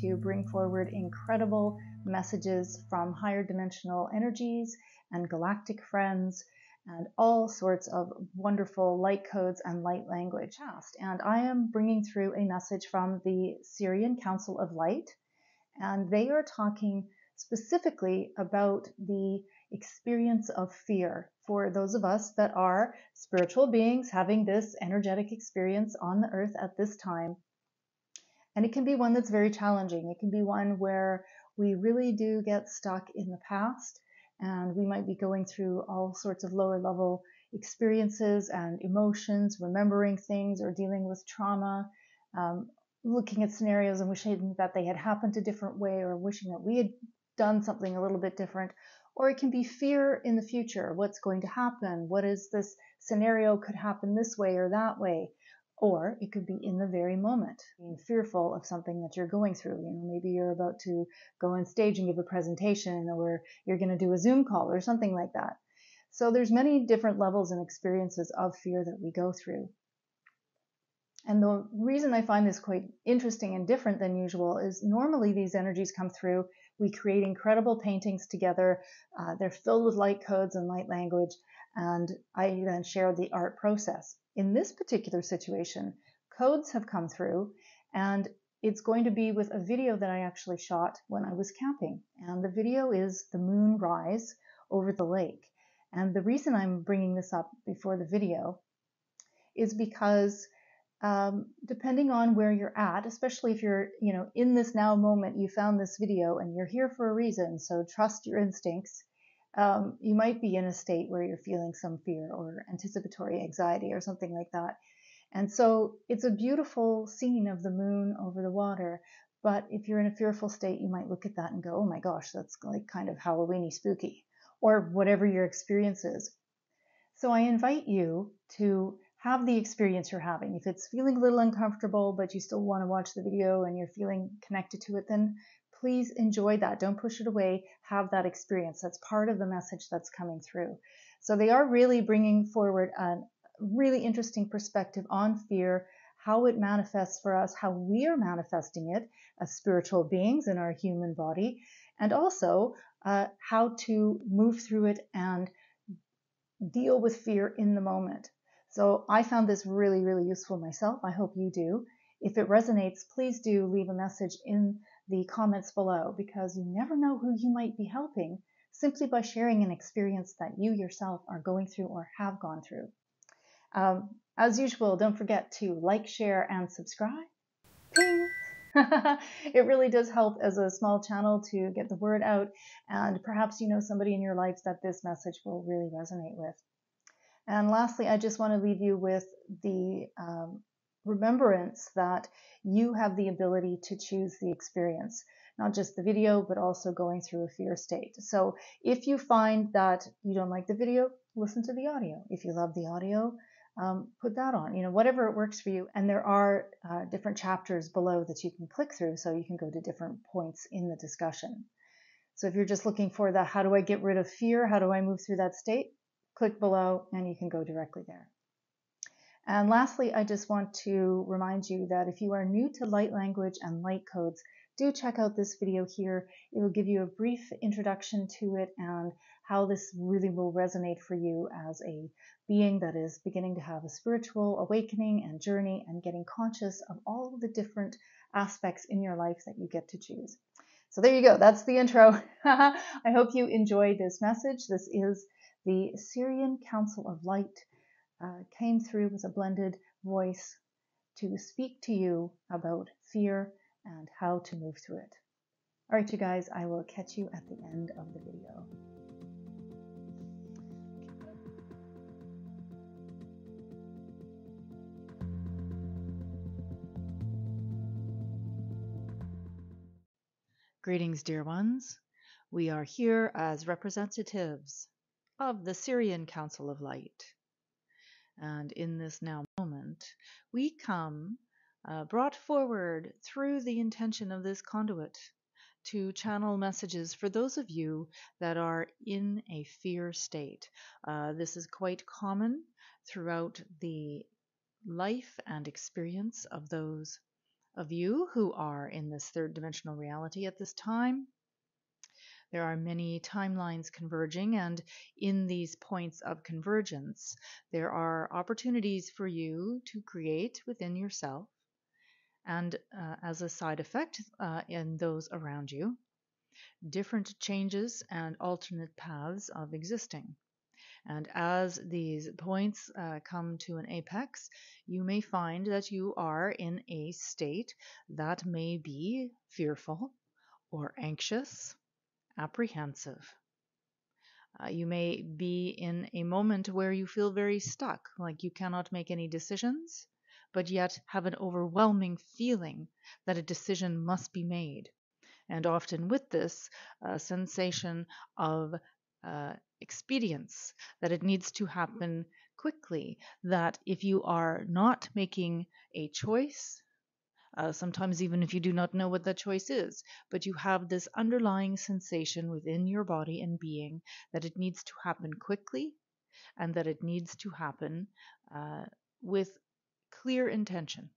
to bring forward incredible messages from higher dimensional energies and galactic friends and all sorts of wonderful light codes and light language. And I am bringing through a message from the Sirian Council of Light, and they are talking specifically about the experience of fear for those of us that are spiritual beings having this energetic experience on the earth at this time. And it can be one that's very challenging. It can be one where we really do get stuck in the past and we might be going through all sorts of lower level experiences and emotions, remembering things or dealing with trauma, um, looking at scenarios and wishing that they had happened a different way or wishing that we had done something a little bit different. Or it can be fear in the future. What's going to happen? What is this scenario could happen this way or that way? Or it could be in the very moment, being fearful of something that you're going through. You know, maybe you're about to go on stage and give a presentation, or you're going to do a Zoom call or something like that. So there's many different levels and experiences of fear that we go through. And the reason I find this quite interesting and different than usual is normally these energies come through. We create incredible paintings together. Uh, they're filled with light codes and light language. And I then share the art process. In this particular situation, codes have come through and it's going to be with a video that I actually shot when I was camping. And the video is the moon rise over the lake. And the reason I'm bringing this up before the video is because um, depending on where you're at, especially if you're, you know, in this now moment, you found this video and you're here for a reason. So trust your instincts um, you might be in a state where you're feeling some fear or anticipatory anxiety or something like that. And so it's a beautiful scene of the moon over the water. But if you're in a fearful state, you might look at that and go, oh my gosh, that's like kind of Halloweeny spooky, or whatever your experience is. So I invite you to have the experience you're having. If it's feeling a little uncomfortable, but you still want to watch the video and you're feeling connected to it, then please enjoy that. Don't push it away. Have that experience. That's part of the message that's coming through. So they are really bringing forward a really interesting perspective on fear, how it manifests for us, how we are manifesting it as spiritual beings in our human body, and also uh, how to move through it and deal with fear in the moment. So I found this really, really useful myself. I hope you do. If it resonates, please do leave a message in the comments below because you never know who you might be helping simply by sharing an experience that you yourself are going through or have gone through. Um, as usual, don't forget to like, share, and subscribe. Ping! it really does help as a small channel to get the word out, and perhaps you know somebody in your lives that this message will really resonate with. And lastly, I just want to leave you with the um, remembrance that you have the ability to choose the experience, not just the video, but also going through a fear state. So if you find that you don't like the video, listen to the audio. If you love the audio, um, put that on, you know, whatever it works for you. And there are uh, different chapters below that you can click through so you can go to different points in the discussion. So if you're just looking for the how do I get rid of fear, how do I move through that state, click below and you can go directly there. And lastly, I just want to remind you that if you are new to light language and light codes, do check out this video here. It will give you a brief introduction to it and how this really will resonate for you as a being that is beginning to have a spiritual awakening and journey and getting conscious of all the different aspects in your life that you get to choose. So there you go. That's the intro. I hope you enjoyed this message. This is the Sirian Council of Light uh, came through with a blended voice to speak to you about fear and how to move through it. All right, you guys, I will catch you at the end of the video. Greetings, dear ones. We are here as representatives of the Sirian Council of Light. And in this now moment, we come uh, brought forward through the intention of this conduit to channel messages for those of you that are in a fear state. Uh, this is quite common throughout the life and experience of those of you who are in this third dimensional reality at this time. There are many timelines converging, and in these points of convergence, there are opportunities for you to create within yourself and uh, as a side effect uh, in those around you, different changes and alternate paths of existing. And as these points uh, come to an apex, you may find that you are in a state that may be fearful or anxious, apprehensive. Uh, you may be in a moment where you feel very stuck, like you cannot make any decisions, but yet have an overwhelming feeling that a decision must be made. And often with this, a sensation of uh, expedience, that it needs to happen quickly, that if you are not making a choice, uh, sometimes even if you do not know what that choice is, but you have this underlying sensation within your body and being that it needs to happen quickly and that it needs to happen uh, with clear intention.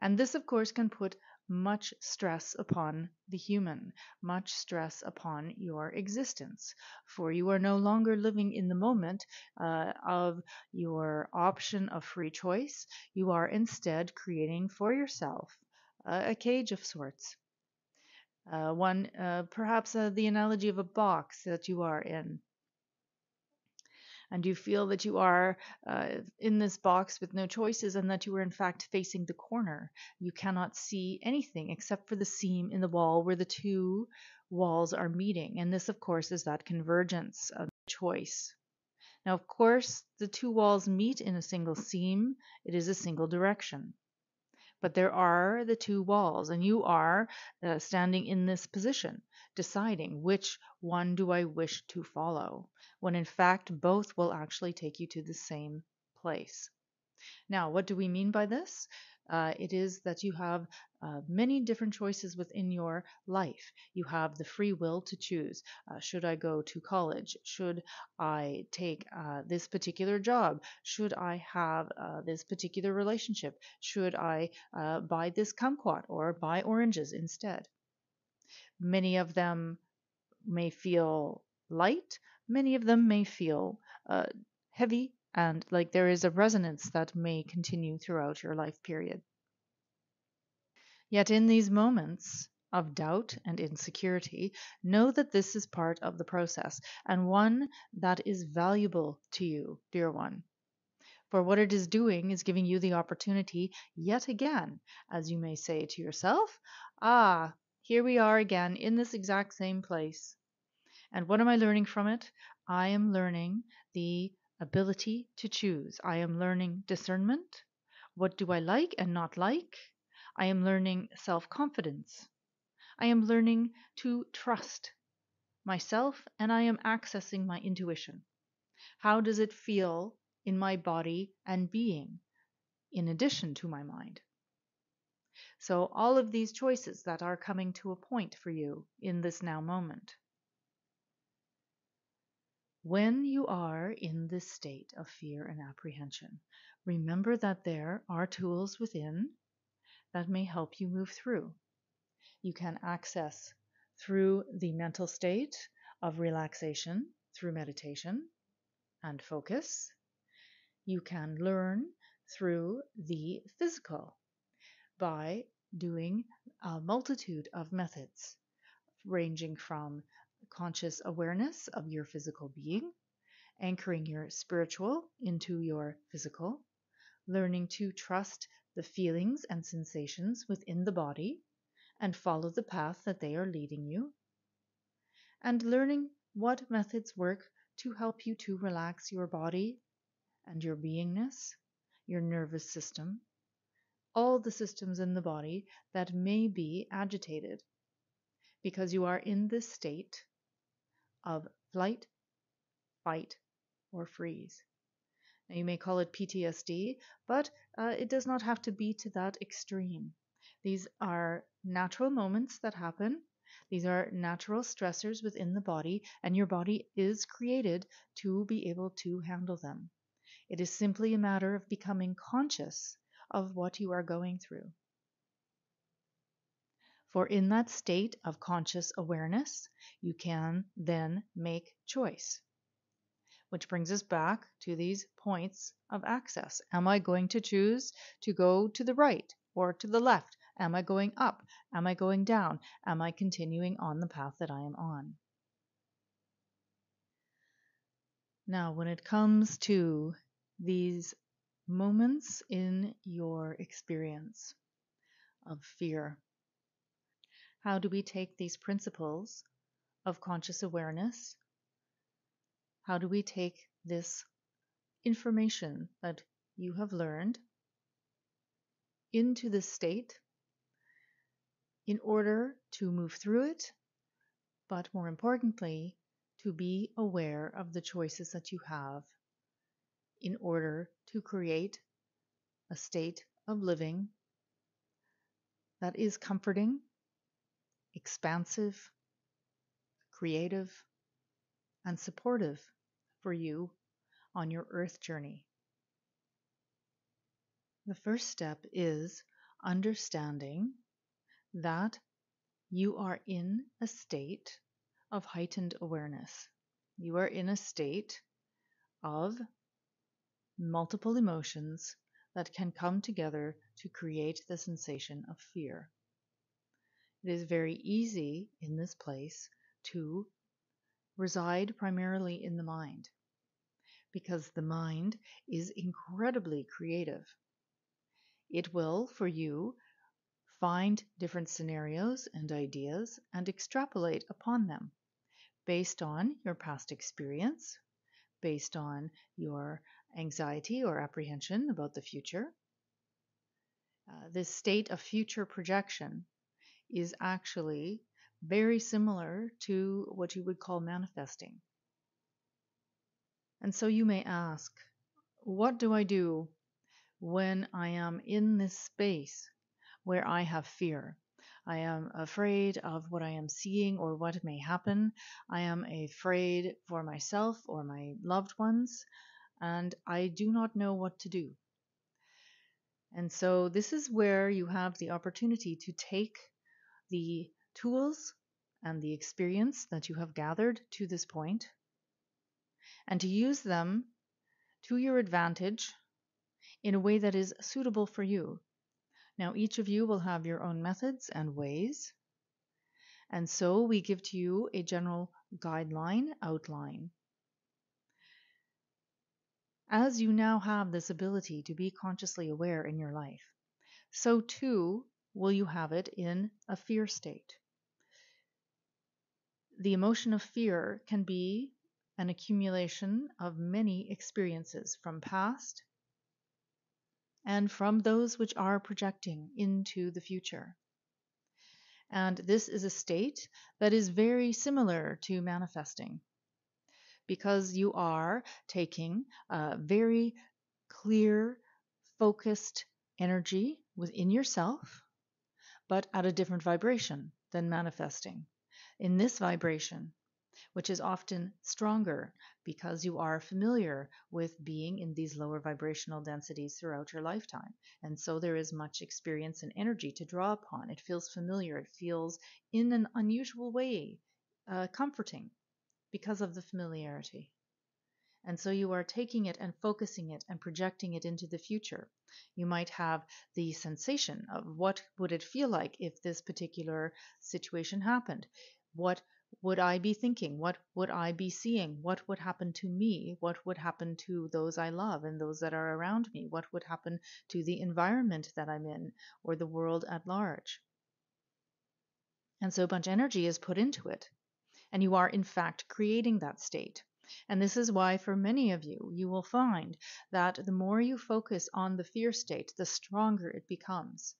And this, of course, can put much stress upon the human, much stress upon your existence, for you are no longer living in the moment uh, of your option of free choice. You are instead creating for yourself uh, a cage of sorts. Uh, one, uh, perhaps uh, the analogy of a box that you are in and you feel that you are uh, in this box with no choices and that you are in fact facing the corner. You cannot see anything except for the seam in the wall where the two walls are meeting. And this, of course, is that convergence of choice. Now, of course, the two walls meet in a single seam, it is a single direction but there are the two walls, and you are uh, standing in this position, deciding which one do I wish to follow, when in fact both will actually take you to the same place. Now, what do we mean by this? Uh, it is that you have uh, many different choices within your life. You have the free will to choose. Uh, should I go to college? Should I take uh, this particular job? Should I have uh, this particular relationship? Should I uh, buy this kumquat or buy oranges instead? Many of them may feel light, many of them may feel heavy and like there is a resonance that may continue throughout your life period. Yet in these moments of doubt and insecurity, know that this is part of the process and one that is valuable to you, dear one. For what it is doing is giving you the opportunity yet again, as you may say to yourself, ah, here we are again in this exact same place. And what am I learning from it? I am learning the ability to choose. I am learning discernment. What do I like and not like? I am learning self confidence. I am learning to trust myself and I am accessing my intuition. How does it feel in my body and being, in addition to my mind? So, all of these choices that are coming to a point for you in this now moment. When you are in this state of fear and apprehension, remember that there are tools within that may help you move through. You can access through the mental state of relaxation through meditation and focus. You can learn through the physical by doing a multitude of methods, ranging from conscious awareness of your physical being, anchoring your spiritual into your physical, learning to trust the feelings and sensations within the body and follow the path that they are leading you, and learning what methods work to help you to relax your body and your beingness, your nervous system, all the systems in the body that may be agitated because you are in this state of flight, fight, or freeze. Now, you may call it PTSD, but uh, it does not have to be to that extreme. These are natural moments that happen. These are natural stressors within the body, and your body is created to be able to handle them. It is simply a matter of becoming conscious of what you are going through. For in that state of conscious awareness, you can then make choice. Which brings us back to these points of access. Am I going to choose to go to the right or to the left? Am I going up? Am I going down? Am I continuing on the path that I am on? Now, when it comes to these moments in your experience of fear, how do we take these principles of conscious awareness? How do we take this information that you have learned into this state in order to move through it, but more importantly, to be aware of the choices that you have in order to create a state of living that is comforting, expansive, creative, and supportive for you on your earth journey. The first step is understanding that you are in a state of heightened awareness. You are in a state of multiple emotions that can come together to create the sensation of fear. It is very easy in this place to reside primarily in the mind because the mind is incredibly creative. It will, for you, find different scenarios and ideas and extrapolate upon them based on your past experience, based on your anxiety or apprehension about the future. Uh, this state of future projection is actually very similar to what you would call manifesting. And so you may ask, what do I do when I am in this space where I have fear? I am afraid of what I am seeing or what may happen. I am afraid for myself or my loved ones, and I do not know what to do. And so, this is where you have the opportunity to take the tools and the experience that you have gathered to this point and to use them to your advantage in a way that is suitable for you. Now, each of you will have your own methods and ways. And so we give to you a general guideline outline. As you now have this ability to be consciously aware in your life, so too will you have it in a fear state. The emotion of fear can be an accumulation of many experiences from past and from those which are projecting into the future. And this is a state that is very similar to manifesting because you are taking a very clear, focused energy within yourself, but at a different vibration than manifesting. In this vibration, which is often stronger because you are familiar with being in these lower vibrational densities throughout your lifetime. And so there is much experience and energy to draw upon. It feels familiar, it feels in an unusual way uh, comforting because of the familiarity. And so you are taking it and focusing it and projecting it into the future. You might have the sensation of what would it feel like if this particular situation happened? What would I be thinking? What would I be seeing? What would happen to me? What would happen to those I love and those that are around me? What would happen to the environment that I'm in or the world at large? And so a bunch of energy is put into it. And you are, in fact, creating that state. And this is why, for many of you, you will find that the more you focus on the fear state, the stronger it becomes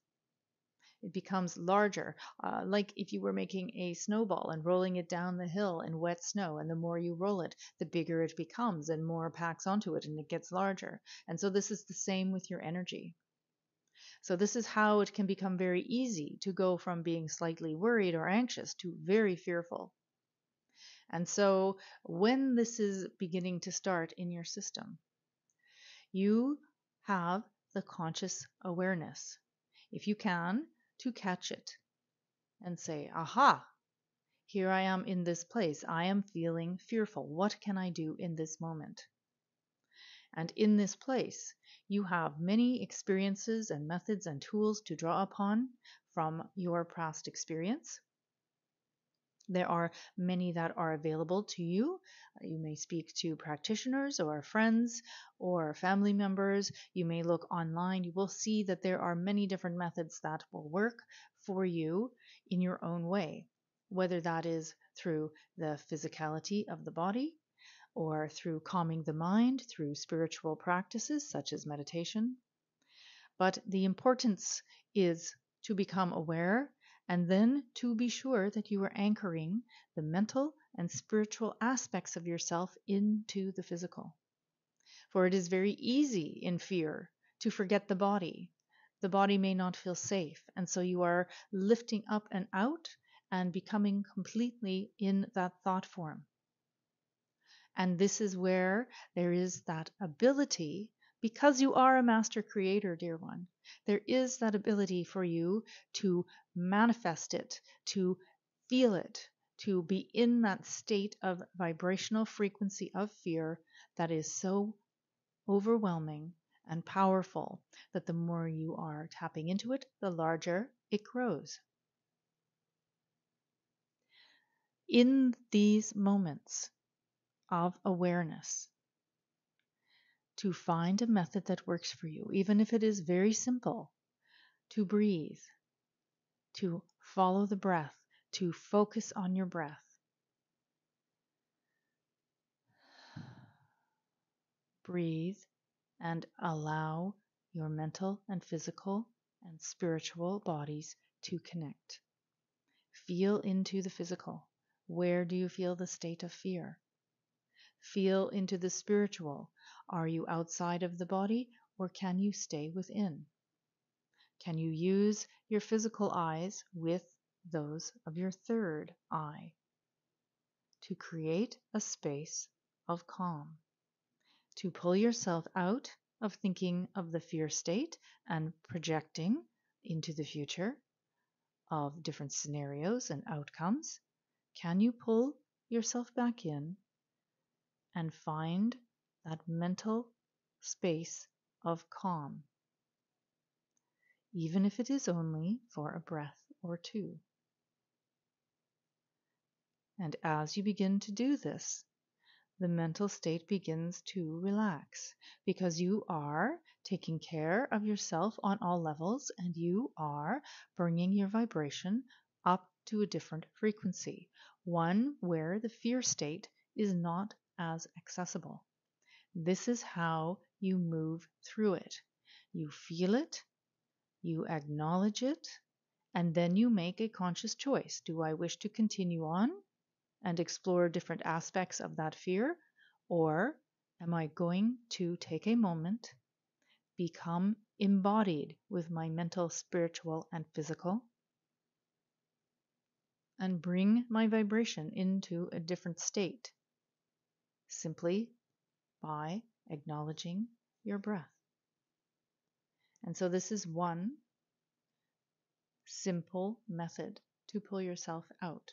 it becomes larger, uh, like if you were making a snowball and rolling it down the hill in wet snow. And the more you roll it, the bigger it becomes and more packs onto it and it gets larger. And so this is the same with your energy. So this is how it can become very easy to go from being slightly worried or anxious to very fearful. And so when this is beginning to start in your system, you have the conscious awareness. If you can, to catch it and say, aha, here I am in this place. I am feeling fearful. What can I do in this moment? And in this place, you have many experiences and methods and tools to draw upon from your past experience. There are many that are available to you. Uh, you may speak to practitioners or friends or family members. You may look online. You will see that there are many different methods that will work for you in your own way, whether that is through the physicality of the body or through calming the mind through spiritual practices such as meditation. But the importance is to become aware and then to be sure that you are anchoring the mental and spiritual aspects of yourself into the physical. For it is very easy in fear to forget the body. The body may not feel safe, and so you are lifting up and out and becoming completely in that thought form. And this is where there is that ability because you are a master creator, dear one, there is that ability for you to manifest it, to feel it, to be in that state of vibrational frequency of fear that is so overwhelming and powerful that the more you are tapping into it, the larger it grows. In these moments of awareness, to find a method that works for you, even if it is very simple, to breathe, to follow the breath, to focus on your breath. Breathe and allow your mental and physical and spiritual bodies to connect. Feel into the physical. Where do you feel the state of fear? Feel into the spiritual. Are you outside of the body or can you stay within? Can you use your physical eyes with those of your third eye to create a space of calm? To pull yourself out of thinking of the fear state and projecting into the future of different scenarios and outcomes, can you pull yourself back in and find that mental space of calm, even if it is only for a breath or two. And as you begin to do this, the mental state begins to relax because you are taking care of yourself on all levels and you are bringing your vibration up to a different frequency, one where the fear state is not as accessible. This is how you move through it. You feel it, you acknowledge it, and then you make a conscious choice. Do I wish to continue on and explore different aspects of that fear? Or am I going to take a moment, become embodied with my mental, spiritual, and physical, and bring my vibration into a different state? Simply by acknowledging your breath. And so, this is one simple method to pull yourself out.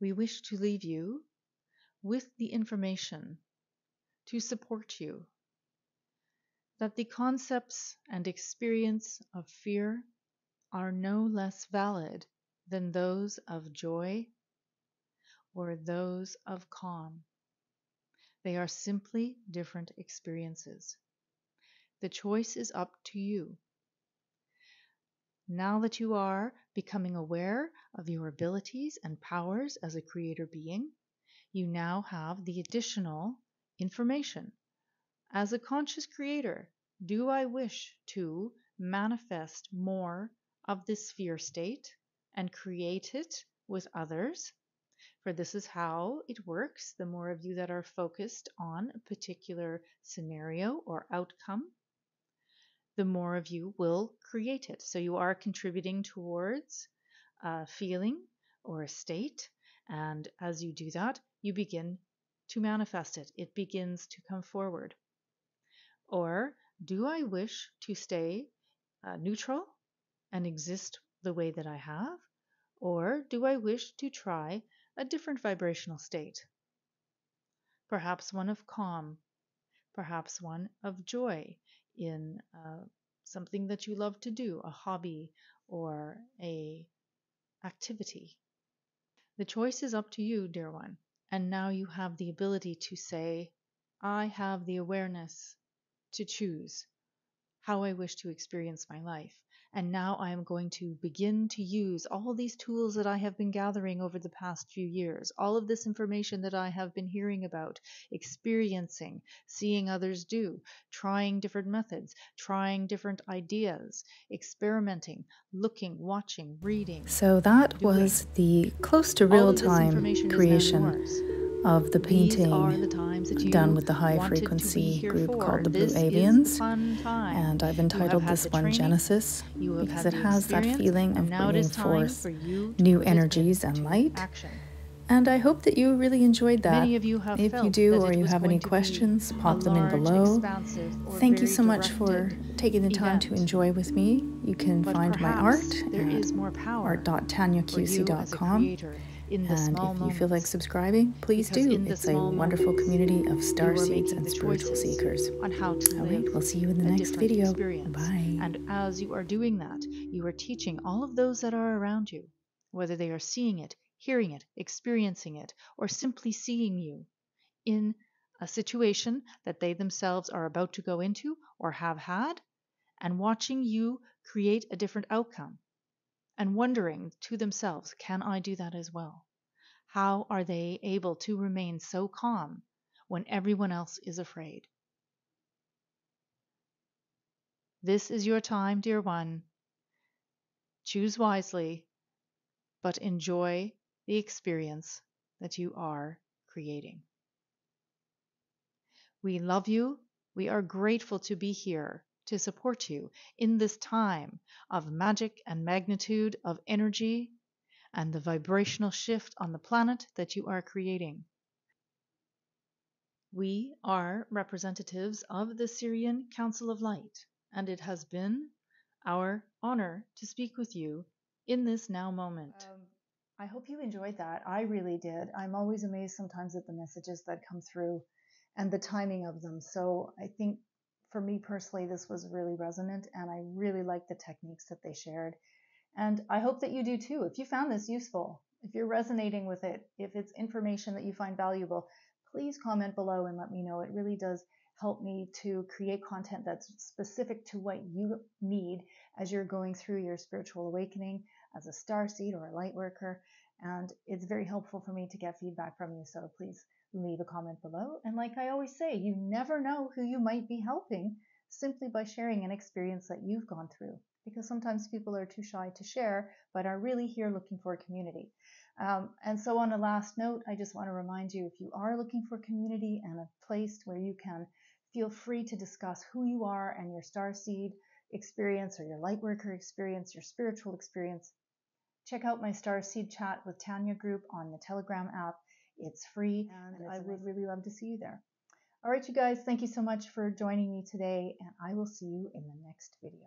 We wish to leave you with the information to support you that the concepts and experience of fear are no less valid than those of joy or those of calm. They are simply different experiences. The choice is up to you. Now that you are becoming aware of your abilities and powers as a creator being, you now have the additional information as a conscious creator, do I wish to manifest more of this fear state and create it with others? For this is how it works. The more of you that are focused on a particular scenario or outcome, the more of you will create it. So you are contributing towards a feeling or a state. And as you do that, you begin to manifest it. It begins to come forward. Or do I wish to stay uh, neutral and exist the way that I have? Or do I wish to try a different vibrational state? Perhaps one of calm, perhaps one of joy in uh, something that you love to do, a hobby or a activity. The choice is up to you, dear one. And now you have the ability to say, I have the awareness to choose how I wish to experience my life. And now I am going to begin to use all these tools that I have been gathering over the past few years, all of this information that I have been hearing about, experiencing, seeing others do, trying different methods, trying different ideas, experimenting, looking, watching, reading. So that doing. was the close to real time creation of the painting the done with the high frequency group for. called the this Blue Avians. And I've entitled this one training, Genesis because it has that feeling of bringing forth for new energies and light. Action. And I hope that you really enjoyed that. You if you do or you have any questions, pop them in below. Thank you so much for taking the time to enjoy with me. You can but find my art at art.tanyakucey.com and small if you feel like subscribing, please do. It's a wonderful community of star seeds and spiritual seekers. On how to All right, we'll see you in the next video. Experience. Bye. And as you are doing that, you are teaching all of those that are around you, whether they are seeing it, hearing it, experiencing it, or simply seeing you in a situation that they themselves are about to go into or have had, and watching you create a different outcome and wondering to themselves, can I do that as well? How are they able to remain so calm when everyone else is afraid? This is your time, dear one. Choose wisely, but enjoy the experience that you are creating. We love you. We are grateful to be here to support you in this time of magic and magnitude of energy and the vibrational shift on the planet that you are creating. We are representatives of the Sirian Council of Light, and it has been our honor to speak with you in this now moment. Um, I hope you enjoyed that. I really did. I'm always amazed sometimes at the messages that come through and the timing of them. So I think for me personally, this was really resonant and I really like the techniques that they shared. And I hope that you do too. If you found this useful, if you're resonating with it, if it's information that you find valuable, please comment below and let me know. It really does help me to create content that's specific to what you need as you're going through your spiritual awakening as a star seed or a light worker. And it's very helpful for me to get feedback from you. So please leave a comment below. And like I always say, you never know who you might be helping simply by sharing an experience that you've gone through. Because sometimes people are too shy to share, but are really here looking for a community. Um, and so, on a last note, I just want to remind you if you are looking for community and a place where you can feel free to discuss who you are and your star seed experience or your light worker experience, your spiritual experience, check out my star seed chat with Tanya group on the Telegram app. It's free, and, and I would really love to see you there. All right, you guys, thank you so much for joining me today, and I will see you in the next video.